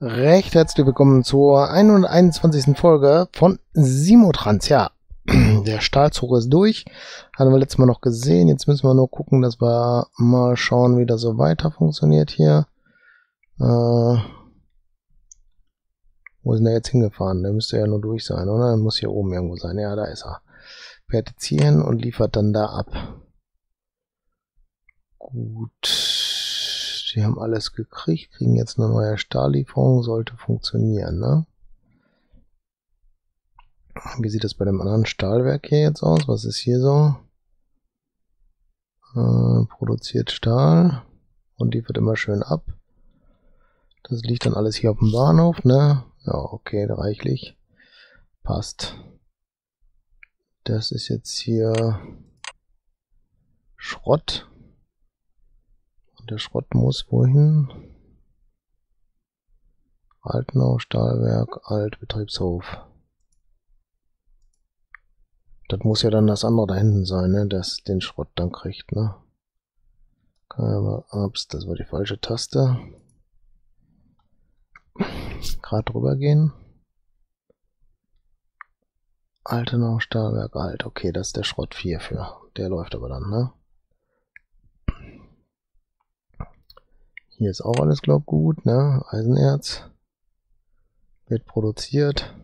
Recht herzlich willkommen zur 121. Folge von Simotrans. Ja, der Stahlzug ist durch. Hatten wir letztes Mal noch gesehen. Jetzt müssen wir nur gucken, dass wir mal schauen, wie das so weiter funktioniert hier. Äh, wo ist denn der jetzt hingefahren? Der müsste ja nur durch sein, oder? Der muss hier oben irgendwo sein. Ja, da ist er. Fährt jetzt hier hin und liefert dann da ab. Gut. Die haben alles gekriegt, kriegen jetzt eine neue Stahllieferung, sollte funktionieren, ne? Wie sieht das bei dem anderen Stahlwerk hier jetzt aus? Was ist hier so? Äh, produziert Stahl und liefert immer schön ab. Das liegt dann alles hier auf dem Bahnhof, ne? Ja, okay, reichlich. Passt. Das ist jetzt hier Schrott. Der Schrott muss wohin? Altenau, Stahlwerk, Altbetriebshof. Das muss ja dann das andere da hinten sein, ne? Das den Schrott dann kriegt, ne? Ups, das war die falsche Taste. Gerade drüber gehen. Altenau, Stahlwerk, Alt. Okay, das ist der Schrott 4 für. Der läuft aber dann, ne? Hier ist auch alles, glaub gut, ne? Eisenerz. Wird produziert.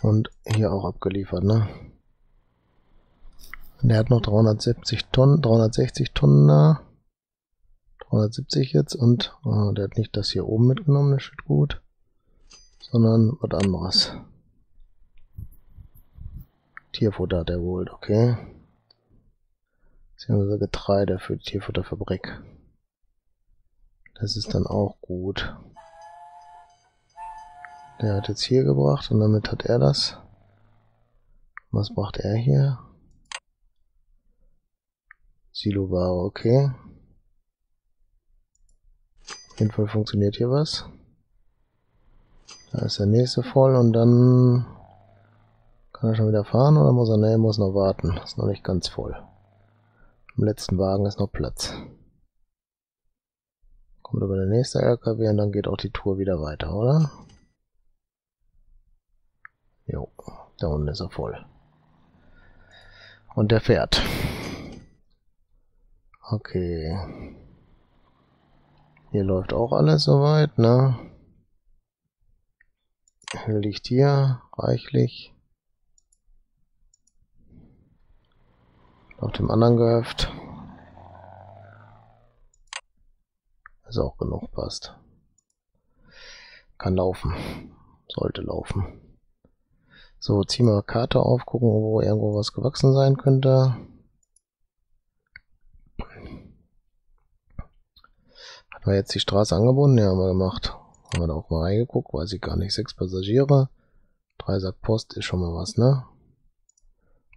Und hier auch abgeliefert, ne? Der hat noch 370 Tonnen, 360 Tonnen da. 370 jetzt und oh, der hat nicht das hier oben mitgenommen, das steht gut. Sondern was anderes. Tierfutter hat er wohl, okay. Beziehungsweise Getreide für die Tierfutterfabrik. Das ist dann auch gut. Der hat jetzt hier gebracht und damit hat er das. Was braucht er hier? Siloware, okay. Auf jeden Fall funktioniert hier was. Da ist der nächste voll und dann kann er schon wieder fahren oder muss er? Ne, muss noch warten. Ist noch nicht ganz voll. Im letzten Wagen ist noch Platz. Kommt aber der nächste LKW und dann geht auch die Tour wieder weiter, oder? Jo, da unten ist er voll. Und der fährt. Okay. Hier läuft auch alles soweit, ne? Liegt hier reichlich. Auf dem anderen Gehöft. Ist auch genug, passt. Kann laufen. Sollte laufen. So, ziehen wir Karte auf, gucken, wo irgendwo was gewachsen sein könnte. Hat wir jetzt die Straße angebunden? Ja, haben wir gemacht. Haben wir da auch mal reingeguckt, weiß ich gar nicht. Sechs Passagiere, drei Sack Post ist schon mal was, ne?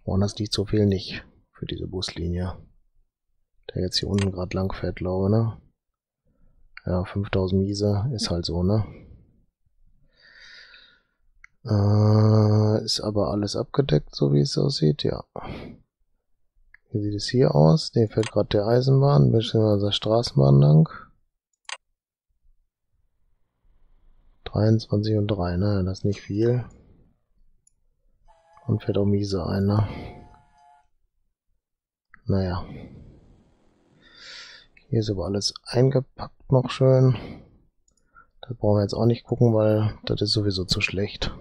Woanders liegt so viel nicht für diese Buslinie. Der jetzt hier unten gerade lang fährt, glaube ne? Ja, 5000 Miese ist halt so, ne? Äh, ist aber alles abgedeckt, so wie es aussieht, ja. Wie sieht es hier aus? Der fährt gerade der Eisenbahn, bzw. Straßenbahn lang. 23 und 3, ne? Das ist nicht viel. Und fährt auch miese ein, ne? Naja. Hier ist aber alles eingepackt noch schön. Das brauchen wir jetzt auch nicht gucken, weil das ist sowieso zu schlecht.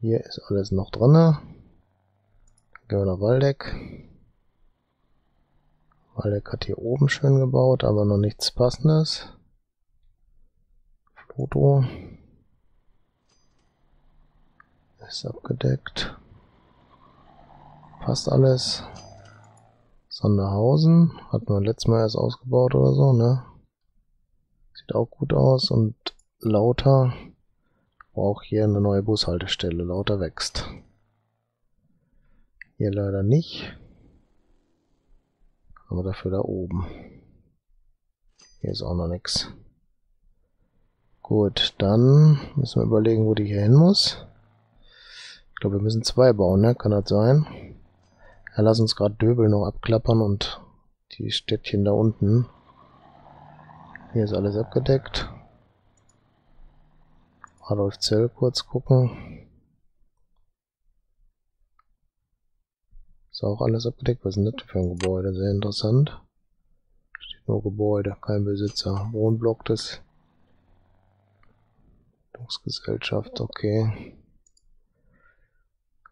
Hier ist alles noch drin. Gehen wir nach Waldeck. Waldeck hat hier oben schön gebaut, aber noch nichts passendes. Foto. Ist abgedeckt. Passt alles. Sonderhausen. Hatten wir letztes Mal erst ausgebaut oder so, ne? Sieht auch gut aus. Und lauter auch hier eine neue Bushaltestelle. Lauter wächst. Hier leider nicht. Aber dafür da oben. Hier ist auch noch nichts. Gut, dann müssen wir überlegen, wo die hier hin muss. Ich glaube, wir müssen zwei bauen, ne? Kann das sein? Ja, lass uns gerade Döbel noch abklappern und die Städtchen da unten. Hier ist alles abgedeckt. Adolf Zell kurz gucken. Ist auch alles abgedeckt. Was ist denn das für ein Gebäude? Sehr interessant. Steht nur Gebäude, kein Besitzer. Wohnblock des Gesellschaft, okay.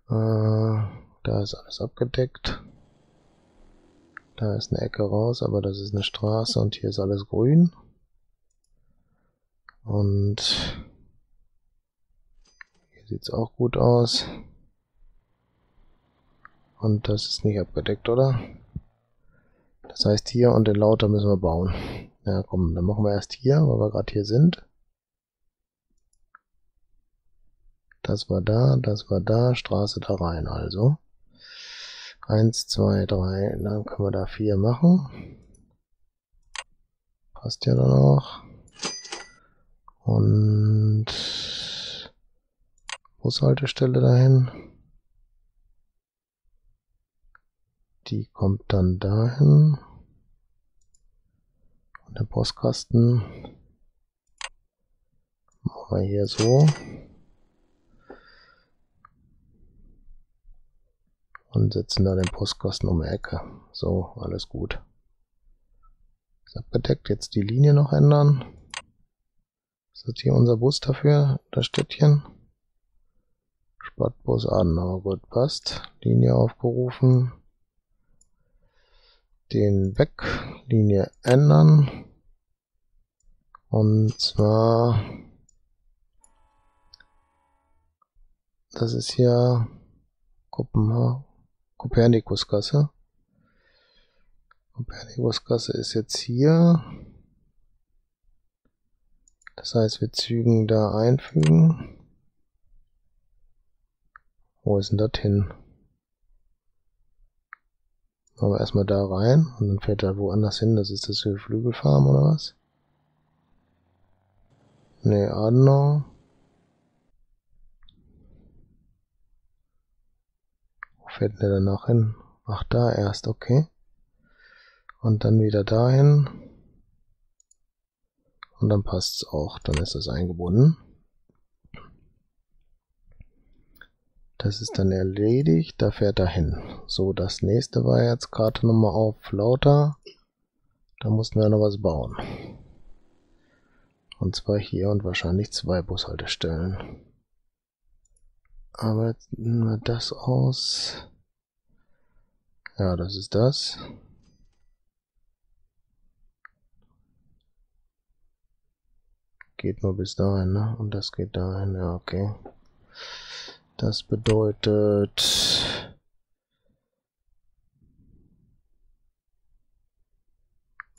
Äh, da ist alles abgedeckt. Da ist eine Ecke raus, aber das ist eine Straße und hier ist alles grün. Und hier sieht es auch gut aus. Und das ist nicht abgedeckt, oder? Das heißt hier und den Lauter müssen wir bauen. Ja komm, dann machen wir erst hier, weil wir gerade hier sind. Das war da, das war da, Straße da rein also. Eins, zwei, drei, dann können wir da vier machen. Passt ja dann auch. Und Bushaltestelle dahin. Die kommt dann dahin. Und der Postkasten machen wir hier so. Und setzen da den Postkasten um die Ecke. So, alles gut. Ist abgedeckt. Jetzt die Linie noch ändern. Ist das hier unser Bus dafür? Das Städtchen? Stadtbus Adenauer. Gut, passt. Linie aufgerufen den weg, Linie ändern. Und zwar, das ist hier Kopenhagen, Kopernikuskasse. Kopernikuskasse ist jetzt hier. Das heißt, wir Zügen da einfügen. Wo ist denn das hin? Aber erstmal da rein und dann fährt er woanders hin. Das ist das für Flügelfarm oder was? Ne, Adenau. Fährt der danach hin? Ach, da erst, okay. Und dann wieder dahin. Und dann passt's auch. Dann ist es eingebunden. Das ist dann erledigt, da fährt er hin. So, das nächste war jetzt Karte Nummer auf lauter. Da mussten wir noch was bauen. Und zwar hier und wahrscheinlich zwei Bushaltestellen. Aber wir das aus. Ja, das ist das. Geht nur bis dahin, ne? Und das geht dahin, ja, okay. Das bedeutet...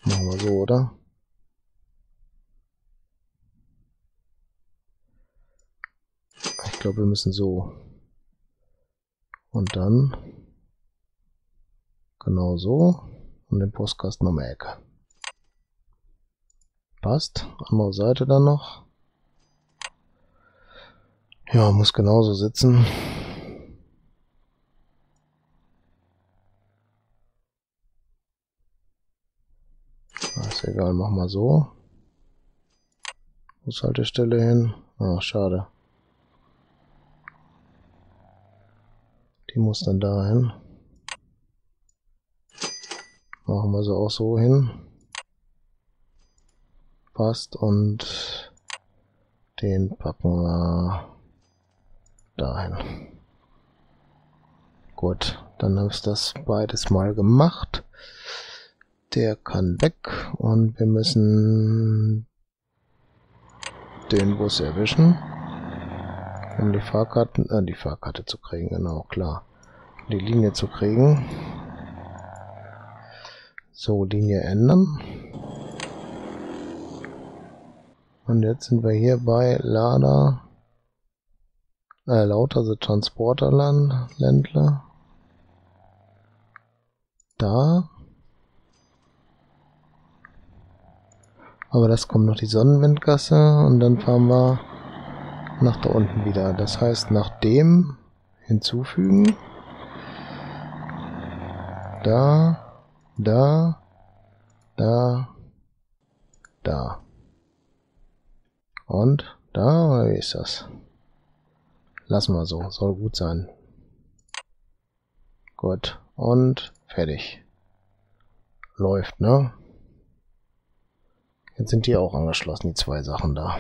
Machen wir so, oder? Glaube, wir müssen so. Und dann genau so und den Postkasten um die Ecke. Passt. Andere Seite dann noch. Ja, muss genauso sitzen. Ah, ist egal, mach mal so. Bushaltestelle hin. Ah, schade. Die muss dann dahin. Machen wir sie auch so hin. Passt und den packen wir dahin. Gut, dann habe ich das beides mal gemacht. Der kann weg und wir müssen den Bus erwischen, um die Fahrkarten, äh, die Fahrkarte zu kriegen, genau, klar. Die Linie zu kriegen. So, Linie ändern. Und jetzt sind wir hier bei Lader äh, lauter The Transporterland, Ländler. Da. Aber das kommt noch die Sonnenwindgasse und dann fahren wir nach da unten wieder. Das heißt, nach dem hinzufügen. Da, da, Da. Da. Und? Da, wie ist das? Lassen wir so, soll gut sein. Gut. Und fertig. Läuft, ne? Jetzt sind die auch angeschlossen, die zwei Sachen da.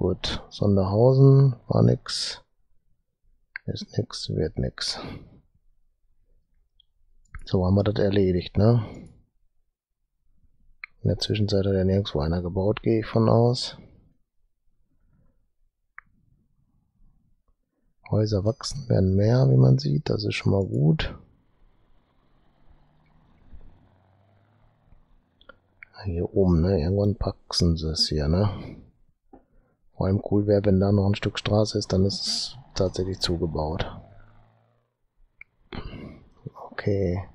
Gut. Sonderhausen war nix. Ist nix, wird nix. So haben wir das erledigt, ne? In der Zwischenzeit hat ja nirgendwo einer gebaut, gehe ich von aus. Häuser wachsen, werden mehr, wie man sieht. Das ist schon mal gut. Hier oben, ne? Irgendwann packen sie es hier, ne? Vor allem cool wäre, wenn da noch ein Stück Straße ist, dann ist es tatsächlich zugebaut. Okay.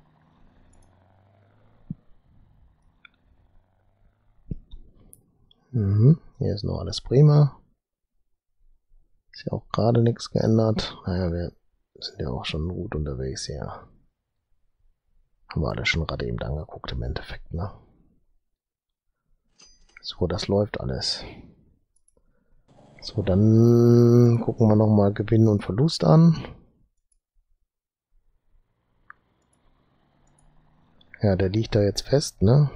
Mhm. Hier ist noch alles prima. Ist ja auch gerade nichts geändert. Naja, wir sind ja auch schon gut unterwegs hier. Haben wir alles schon gerade eben angeguckt im Endeffekt, ne? So, das läuft alles. So, dann gucken wir nochmal Gewinn und Verlust an. Ja, der liegt da jetzt fest, ne?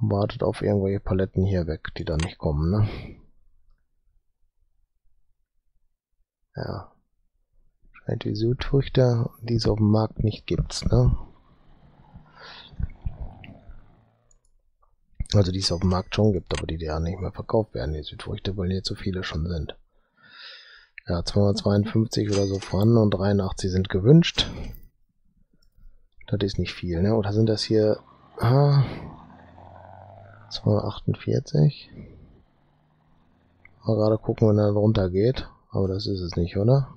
Und wartet auf irgendwelche Paletten hier weg, die da nicht kommen, ne? Ja. Scheint die Südfrüchte, die es auf dem Markt nicht gibt, ne? Also die es auf dem Markt schon gibt, aber die ja nicht mehr verkauft werden, die Südfrüchte, weil hier zu viele schon sind. Ja, 252 oder so vorhanden und 83 sind gewünscht. Das ist nicht viel, ne? Oder sind das hier... Ah, 248? Mal gerade gucken, wenn er runter geht. Aber das ist es nicht, oder?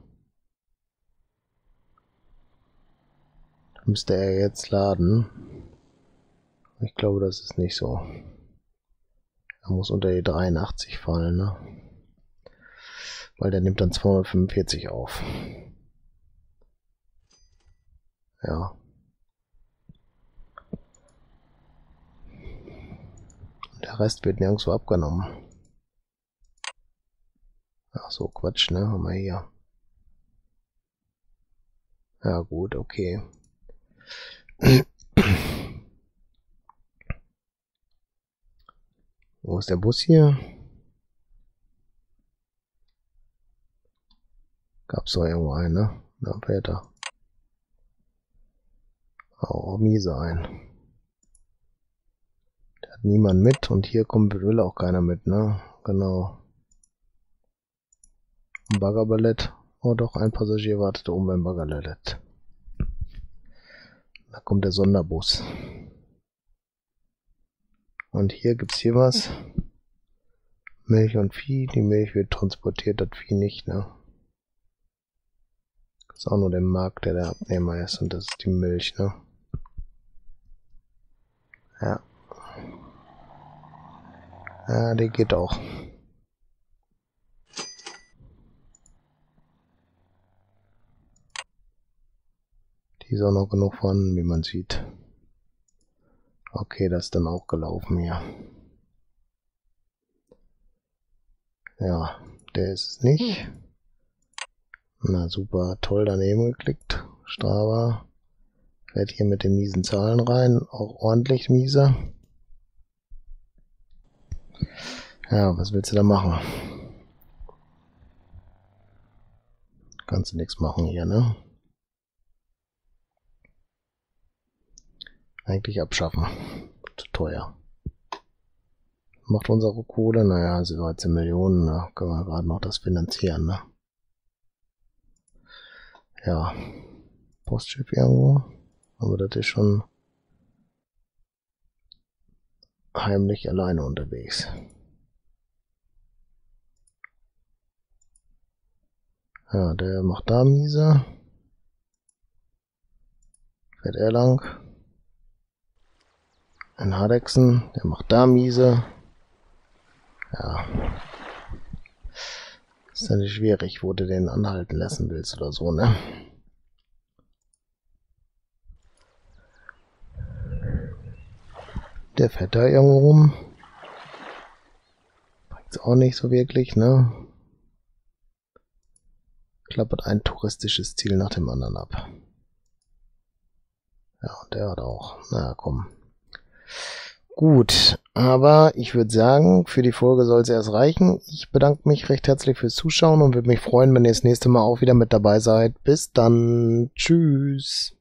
Müsste er jetzt laden. Ich glaube, das ist nicht so. Er muss unter die 83 fallen, ne? Weil der nimmt dann 245 auf. Ja. Der Rest wird nirgendwo abgenommen. Ach so, Quatsch, ne? Haben wir hier. Ja gut, okay. Wo ist der Bus hier? Gab's doch irgendwo einen, ne? Na, Peter. Auch miese ein. Der hat niemand mit und hier kommt, will auch keiner mit, ne? Genau. Baggerballett. Oh doch, ein Passagier wartet oben beim Baggerballett. Da kommt der Sonderbus. Und hier gibt's hier was. Milch und Vieh. Die Milch wird transportiert, das Vieh nicht, ne? Das ist auch nur der Markt, der der Abnehmer ist. Und das ist die Milch, ne? Ja. Ja, die geht auch. Die ist auch noch genug vorhanden, wie man sieht. Okay, das ist dann auch gelaufen hier. Ja, der ist es nicht. Na super, toll daneben geklickt. Strava. Fährt hier mit den miesen Zahlen rein. Auch ordentlich miese. Ja, was willst du da machen? Kannst du nichts machen hier, ne? Eigentlich abschaffen. Zu teuer. Macht unsere Kohle? Naja, 13 Millionen, ne? können wir gerade noch das finanzieren, ne? Ja. Postschiff irgendwo. Aber das ist schon heimlich alleine unterwegs. Ja, der macht da miese. Fährt er lang. Ein Hardexen, der macht da miese. Ja. Ist ja nicht schwierig, wo du den anhalten lassen willst oder so, ne? Der fährt da irgendwo rum. Bringt's auch nicht so wirklich, ne? Klappert ein touristisches Ziel nach dem anderen ab. Ja, und der hat auch. Na komm. Gut, aber ich würde sagen, für die Folge soll es erst reichen. Ich bedanke mich recht herzlich fürs Zuschauen und würde mich freuen, wenn ihr das nächste Mal auch wieder mit dabei seid. Bis dann. Tschüss.